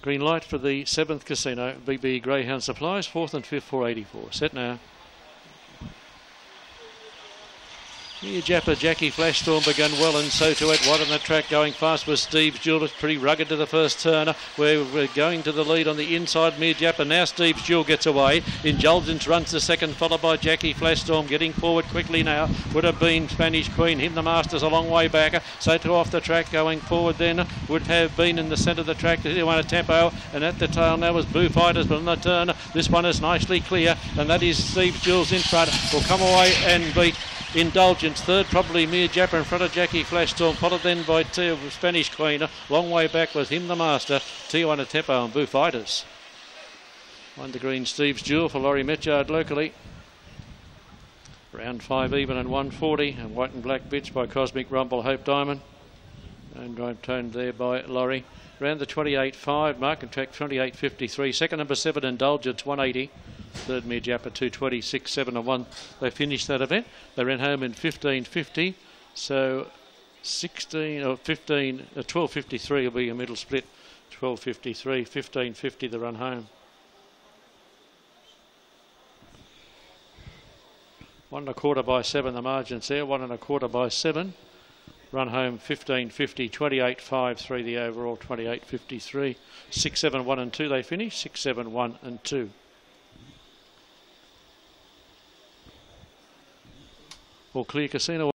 Green light for the seventh casino. BB Greyhound Supplies, fourth and fifth, 484. Set now. Here Japper, Jackie Flashstorm began well and so to it. What on the track going fast was Steve's Jewel. It's pretty rugged to the first turner. We're, we're going to the lead on the inside. Mere Japper. Now Steve's Jewel gets away. Indulgence runs the second, followed by Jackie Flashstorm. Getting forward quickly now. Would have been Spanish Queen. Him the Masters a long way back. So to off the track going forward then would have been in the centre of the track. Tijuana Tempo and at the tail now was Boo Fighters. But on the turn, this one is nicely clear and that is Steve's Jewel's in front. Will come away and beat Indulgence third, probably Mere Japper in front of Jackie Flashstorm, followed then by T- Spanish Queen. Long way back was him the master, Tijuana Tempo and Boo Fighters. One the green Steve's Jewel for Laurie Metchard locally. Round five even and 140 and white and black bits by Cosmic Rumble Hope Diamond. And drive toned there by Laurie. Round the 28.5 mark and track 28.53. Second number seven Indulgence 180. Third Mere Japper 226, 7 and 1. They finished that event. They ran home in 15.50. So 16 or 15, uh, 12.53 will be a middle split. 12.53, 15.50 the run home. One and a quarter by seven, the margins there. One and a quarter by seven. Run home 15.50, 28.53 the overall, 28.53. 6, 7, 1 and 2 they finish, 6, 7, 1 and 2. All clear casino.